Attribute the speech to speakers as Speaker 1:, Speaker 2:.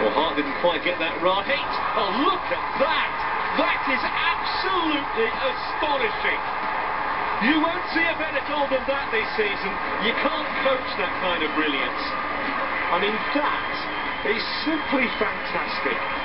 Speaker 1: Well, Hart didn't quite get that right. Oh, look at that! That is absolutely astonishing. You won't see a better goal than that this season. You can't coach that kind of brilliance. I mean, that is simply fantastic.